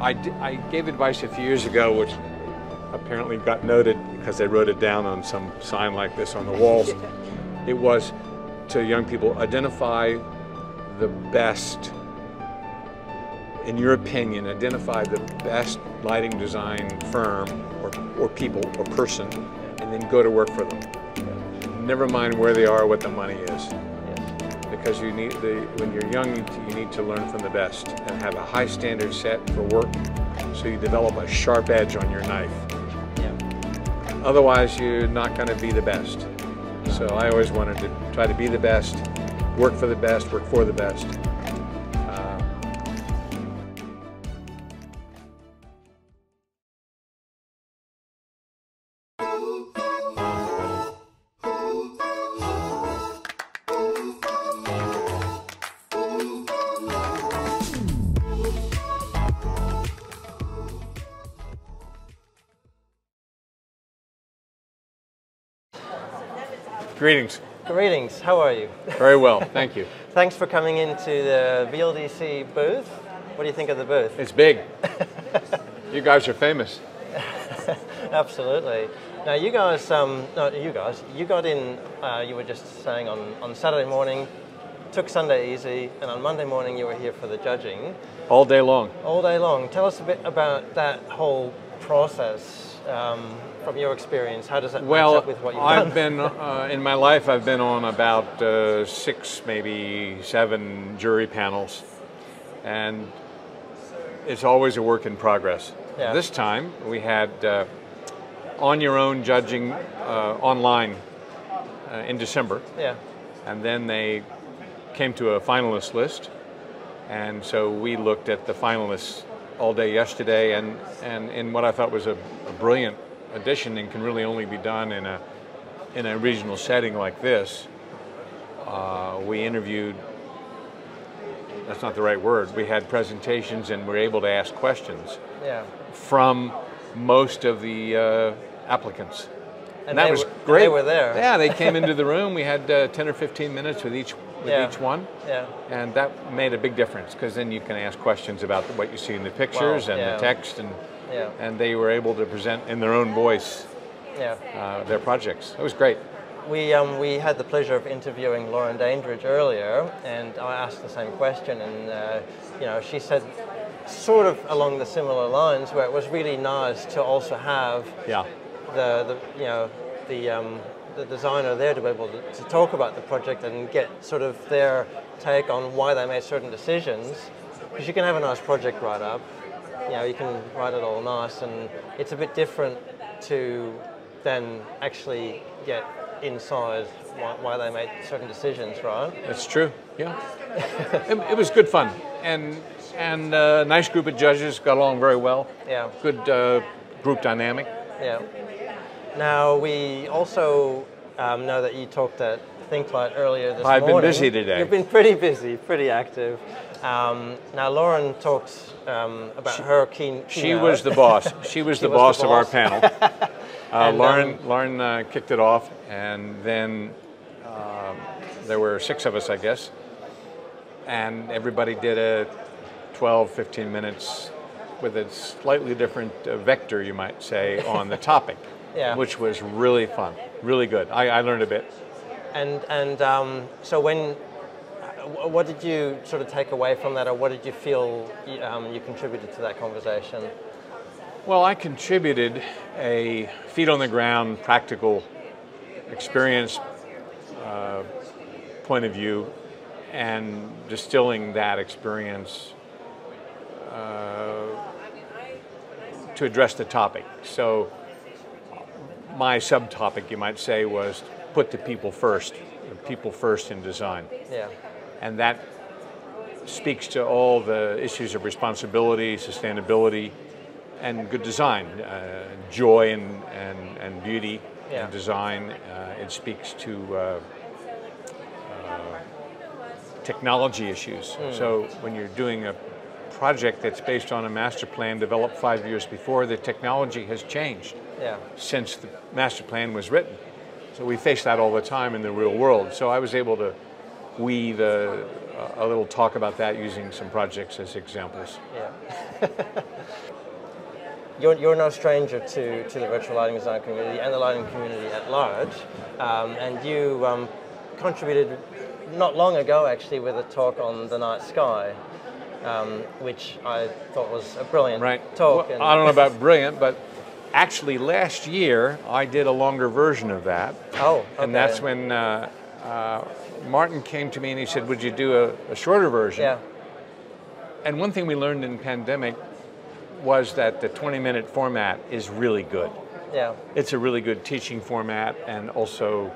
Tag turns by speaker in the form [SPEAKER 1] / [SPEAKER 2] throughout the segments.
[SPEAKER 1] I, d- I gave advice a few years ago, which apparently got noted because they wrote it down on some sign like this on the walls. it was to young people identify the best, in your opinion, identify the best lighting design firm or, or people or person, and then go to work for them. Never mind where they are, what the money is because you need the when you're young you, you need to learn from the best and have a high standard set for work so you develop a sharp edge on your knife.
[SPEAKER 2] Yeah.
[SPEAKER 1] otherwise you're not going to be the best. So i always wanted to try to be the best work for the best work for the best greetings
[SPEAKER 2] Greetings, how are you?
[SPEAKER 1] very well thank you
[SPEAKER 2] Thanks for coming into the VLDC booth. What do you think of the booth?
[SPEAKER 1] it's big you guys are famous
[SPEAKER 2] Absolutely. Now, you guys, um, no, you guys, you got in, uh, you were just saying on, on Saturday morning, took Sunday easy, and on Monday morning you were here for the judging
[SPEAKER 1] all day long
[SPEAKER 2] all day long. Tell us a bit about that whole process um, from your experience. How does that
[SPEAKER 1] Well,
[SPEAKER 2] match up with what you've
[SPEAKER 1] I've
[SPEAKER 2] done?
[SPEAKER 1] been uh, in my life. I've been on about uh, six, maybe seven jury panels, and it's always a work in progress.
[SPEAKER 2] Yeah.
[SPEAKER 1] This time we had uh, on your own judging uh, online uh, in December,
[SPEAKER 2] yeah,
[SPEAKER 1] and then they came to a finalist list, and so we looked at the finalists all day yesterday, and and in what I thought was a, a brilliant addition and can really only be done in a in a regional setting like this. Uh, we interviewed. That's not the right word. We had presentations and we were able to ask questions
[SPEAKER 2] yeah.
[SPEAKER 1] from most of the uh, applicants.
[SPEAKER 2] And
[SPEAKER 1] that was
[SPEAKER 2] were-
[SPEAKER 1] great.
[SPEAKER 2] they were there.
[SPEAKER 1] Yeah, they came into the room. We had uh, 10 or 15 minutes with each with
[SPEAKER 2] Yeah.
[SPEAKER 1] each one.
[SPEAKER 2] Yeah.
[SPEAKER 1] And that made a big difference because then you can ask questions about what you see in the pictures and
[SPEAKER 2] yeah.
[SPEAKER 1] the text, and
[SPEAKER 2] Yeah.
[SPEAKER 1] and they were able to present in their own voice
[SPEAKER 2] Yeah.
[SPEAKER 1] uh, their projects. It was great.
[SPEAKER 2] We, um, we had the pleasure of interviewing Lauren Dandridge earlier, and I asked the same question, and uh, you know, she said sort of along the similar lines, where it was really nice to also have
[SPEAKER 1] Yeah.
[SPEAKER 2] the, the you know the um, the designer there to be able to, to talk about the project and get sort of their take on why they made certain decisions. Because you can have a nice project write up, you know, you can write it all nice, and it's a bit different to then actually get inside why, why they made certain decisions, right?
[SPEAKER 1] That's true. Yeah. it, it was good fun, and and a nice group of judges got along very well.
[SPEAKER 2] Yeah.
[SPEAKER 1] Good uh, group dynamic.
[SPEAKER 2] Yeah. Now we also um, know that you talked at ThinkLight earlier this morning.
[SPEAKER 1] I've been busy today.
[SPEAKER 2] You've been pretty busy, pretty active. Um, now Lauren talks um, about her keen.
[SPEAKER 1] She was the boss. She was the
[SPEAKER 2] was
[SPEAKER 1] boss
[SPEAKER 2] the
[SPEAKER 1] of our panel. Uh,
[SPEAKER 2] And,
[SPEAKER 1] Lauren,
[SPEAKER 2] um,
[SPEAKER 1] Lauren uh, kicked it off, and then um, there were six of us, I guess, and everybody did a 12, 15 minutes with a slightly different uh, vector, you might say, on the topic,
[SPEAKER 2] Yeah.
[SPEAKER 1] which was really fun, really good. I, I learned a bit.
[SPEAKER 2] And and um, so when, uh, wh- what did you sort of take away from that, or what did you feel you, um, you contributed to that conversation?
[SPEAKER 1] Well, I contributed a feet on the ground, practical experience uh, point of view and distilling that experience uh, to address the topic. So, my subtopic, you might say, was put the people first, people first in design
[SPEAKER 2] Yeah.
[SPEAKER 1] And that speaks to all the issues of responsibility, sustainability, and good design, uh, joy and, and, and beauty
[SPEAKER 2] Yeah.
[SPEAKER 1] and design. Uh, it speaks to uh, uh, technology issues. So when you're doing a project that's based on a master plan developed five years before, the technology has changed
[SPEAKER 2] Yeah.
[SPEAKER 1] since the master plan was written. So we face that all the time in the real world. So I was able to weave a, a little talk about that using some projects as examples.
[SPEAKER 2] Yeah. you're, you're no stranger to, to the virtual lighting design community and the lighting community at large. Um, and you um, contributed not long ago actually with a talk on the night sky, um, which I thought was a brilliant
[SPEAKER 1] Right.
[SPEAKER 2] talk.
[SPEAKER 1] Well, I don't know about brilliant, but actually last year I did a longer version of that.
[SPEAKER 2] Oh,
[SPEAKER 1] And that's when uh, uh, Martin came to me and he said, Would you do a, a shorter version?
[SPEAKER 2] Yeah,
[SPEAKER 1] And one thing we learned in pandemic was that the 20 minute format is really good.
[SPEAKER 2] yeah,
[SPEAKER 1] It's a really good teaching format, and also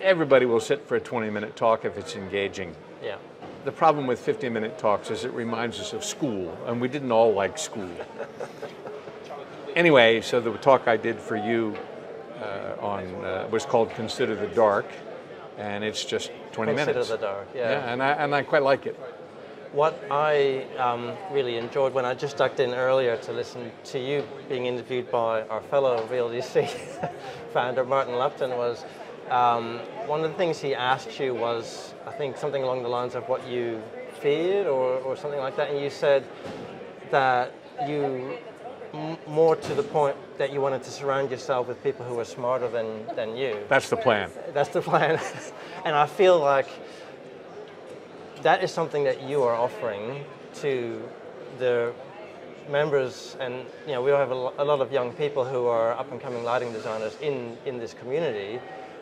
[SPEAKER 1] everybody will sit for a 20 minute talk if it's engaging.
[SPEAKER 2] yeah.
[SPEAKER 1] The problem with 50 minute talks is it reminds us of school, and we didn't all like school. anyway, so the talk I did for you on uh, was called Consider the Dark, and it's just 20
[SPEAKER 2] Consider
[SPEAKER 1] minutes.
[SPEAKER 2] Consider the dark,
[SPEAKER 1] yeah, and I, and I quite like it.
[SPEAKER 2] What I um, really enjoyed when I just ducked in earlier to listen to you being interviewed by our fellow VLDC founder Martin Lupton was um, one of the things he asked you was I think something along the lines of what you feared or, or something like that, and you said that you m- more to the point that you wanted to surround yourself with people who are smarter than, than you.
[SPEAKER 1] That's the plan.
[SPEAKER 2] That's the plan. and I feel like that is something that you are offering to the members and you know we have a, a lot of young people who are up and coming lighting designers in in this community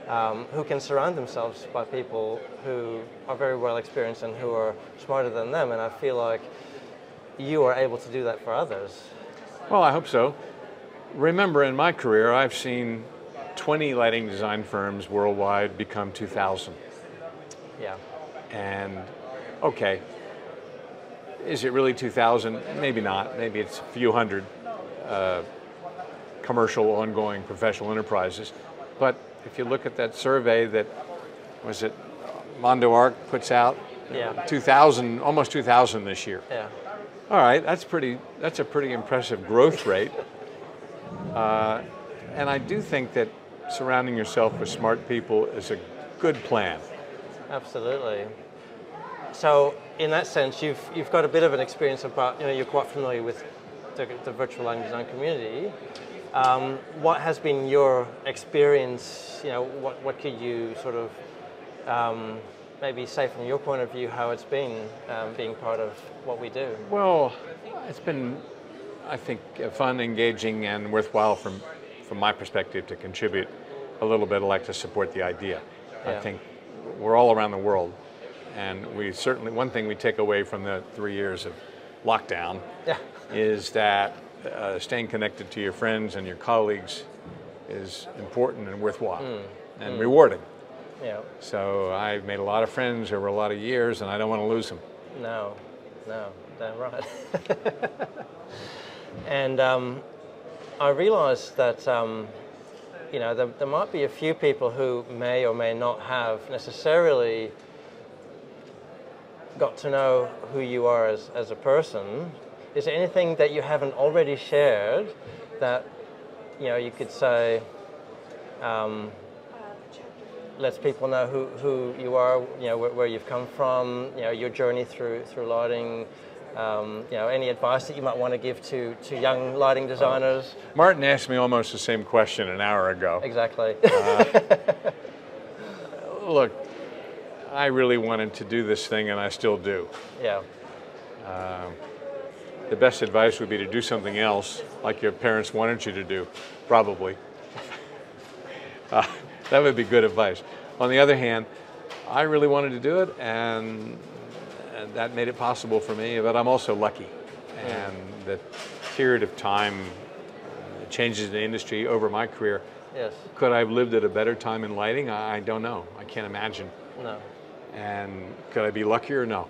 [SPEAKER 2] um, who can surround themselves by people who are very well experienced and who are smarter than them and I feel like you are able to do that for others
[SPEAKER 1] Well, I hope so. Remember, in my career, I've seen 20 lighting design firms worldwide become 2,000.
[SPEAKER 2] yeah
[SPEAKER 1] And okay, is it really 2,000? Maybe not. Maybe it's a few hundred uh, commercial, ongoing, professional enterprises. But if you look at that survey that was it Mondo Arc puts out,
[SPEAKER 2] Yeah.
[SPEAKER 1] 2,000, almost 2,000 this year.
[SPEAKER 2] yeah
[SPEAKER 1] All right, that's pretty. That's a pretty impressive growth rate. Uh, and I do think that surrounding yourself with smart people is a good plan.
[SPEAKER 2] Absolutely. So, in that sense, you've you've got a bit of an experience about you know you're quite familiar with the, the virtual lighting design community. Um, what has been your experience? You know, what what could you sort of um, maybe say from your point of view how it's been um, being part of what we do?
[SPEAKER 1] Well, it's been, I think, fun, engaging, and worthwhile from from my perspective to contribute a little bit. I like to support the idea. I think we're all around the world, and we certainly one thing we take away from the three years of lockdown
[SPEAKER 2] Yeah.
[SPEAKER 1] is that uh, staying connected to your friends and your colleagues is important and worthwhile and rewarding.
[SPEAKER 2] Yeah.
[SPEAKER 1] So I've made a lot of friends over a lot of years, and I don't want to lose them.
[SPEAKER 2] No, no, damn right. and um, I realised that um, you know there, there might be a few people who may or may not have necessarily got to know who you are as, as a person. Is there anything that you haven't already shared that you know you could say? Um, lets people know who, who you are, you know, where, where you've come from, you know, your journey through through lighting, um, you know, any advice that you might want to give to, to young lighting designers.
[SPEAKER 1] Martin asked me almost the same question an hour ago.
[SPEAKER 2] Exactly.
[SPEAKER 1] Look, I really wanted to do this thing, and I still do.
[SPEAKER 2] yeah.
[SPEAKER 1] The best advice would be to do something else, like your parents wanted you to do, probably. Uh, that would be good advice. On the other hand, I really wanted to do it, and that made it possible for me. But I'm also lucky, and the period of time, uh, changes in the industry over my career.
[SPEAKER 2] Yes.
[SPEAKER 1] Could I have lived at a better time in lighting? I I don't know. I can't imagine.
[SPEAKER 2] No.
[SPEAKER 1] And could I be luckier? No.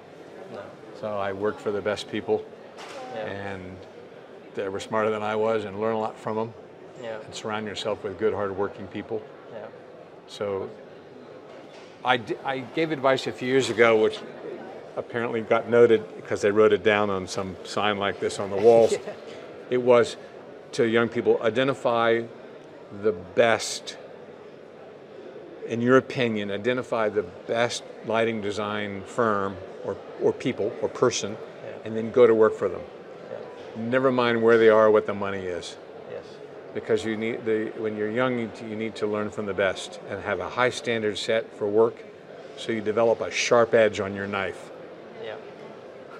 [SPEAKER 2] No.
[SPEAKER 1] So I worked for the best people,
[SPEAKER 2] Yeah.
[SPEAKER 1] and they were smarter than I was, and learn a lot from them.
[SPEAKER 2] Yeah.
[SPEAKER 1] And surround yourself with good, hardworking people.
[SPEAKER 2] Yeah.
[SPEAKER 1] So I, d- I gave advice a few years ago, which apparently got noted because they wrote it down on some sign like this on the walls. It was to young people identify the best, in your opinion, identify the best lighting design firm or, or people or person, and then go to work for them. never mind where they are, what the money is.
[SPEAKER 2] Yes.
[SPEAKER 1] Because you need the when you're young, you, you need to learn from the best and have a high standard set for work, so you develop a sharp edge on your knife.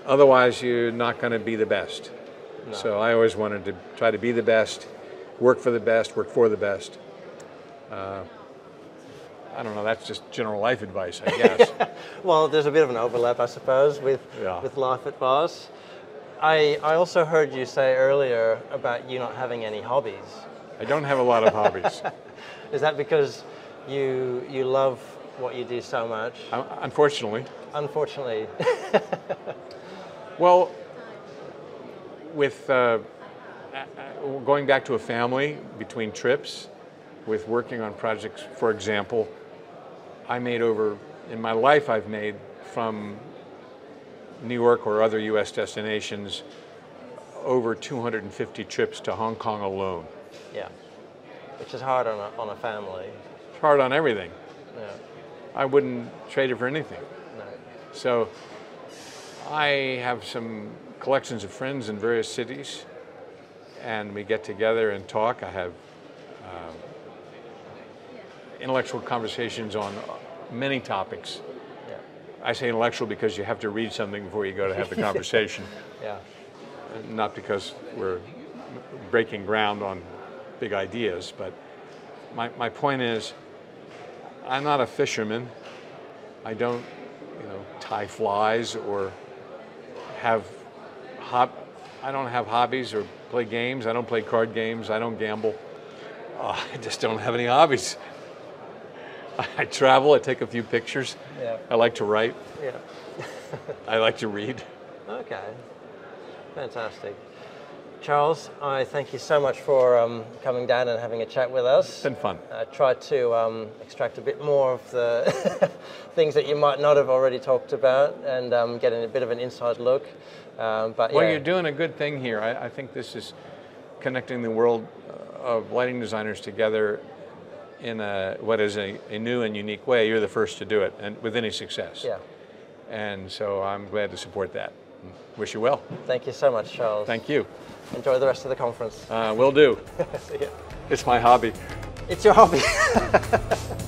[SPEAKER 1] Otherwise, you're not going to be the best.
[SPEAKER 2] No.
[SPEAKER 1] So I always wanted to try to be the best, work for the best, work for the best. Uh, I don't know. That's just general life advice, I guess.
[SPEAKER 2] Well, there's a bit of an overlap, I suppose, with
[SPEAKER 1] Yeah.
[SPEAKER 2] with life at Voss. I I also heard you say earlier about you not having any hobbies.
[SPEAKER 1] I don't have a lot of hobbies.
[SPEAKER 2] Is that because you you love what you do so much?
[SPEAKER 1] Un- Unfortunately,
[SPEAKER 2] Unfortunately,
[SPEAKER 1] well, with uh, uh, uh, going back to a family between trips, with working on projects, for example, I made over in my life I've made from New York or other U.S. destinations over 250 trips to Hong Kong alone.
[SPEAKER 2] yeah, which is hard on a, on a family.
[SPEAKER 1] It's hard on everything.
[SPEAKER 2] Yeah,
[SPEAKER 1] I wouldn't trade it for anything. So I have some collections of friends in various cities, and we get together and talk. I have um, intellectual conversations on many topics.
[SPEAKER 2] Yeah,
[SPEAKER 1] I say intellectual because you have to read something before you go to have the conversation,
[SPEAKER 2] yeah,
[SPEAKER 1] not because we're breaking ground on big ideas. But my, my point is, I'm not a fisherman. I don't, you know, tie flies or have hob- I don't have hobbies or play games. I don't play card games. I don't gamble. Uh, I just don't have any hobbies. I travel. I take a few pictures.
[SPEAKER 2] yeah,
[SPEAKER 1] I like to write.
[SPEAKER 2] yeah.
[SPEAKER 1] I like to read.
[SPEAKER 2] Okay, fantastic. Charles, I thank you so much for um, coming down and having a chat with us.
[SPEAKER 1] It's been fun.
[SPEAKER 2] I tried to um, extract a bit more of the things that you might not have already talked about and um, getting a bit of an inside look. Um, but
[SPEAKER 1] Well,
[SPEAKER 2] yeah,
[SPEAKER 1] you're doing a good thing here. I, I think this is connecting the world uh, of lighting designers together in a, what is a, a new and unique way. You're the first to do it, and with any success.
[SPEAKER 2] yeah.
[SPEAKER 1] And so I'm glad to support that. Wish you well.
[SPEAKER 2] Thank you so much, Charles.
[SPEAKER 1] Thank you.
[SPEAKER 2] Enjoy the rest of the conference.
[SPEAKER 1] Uh, will do. It's my hobby.
[SPEAKER 2] It's your hobby.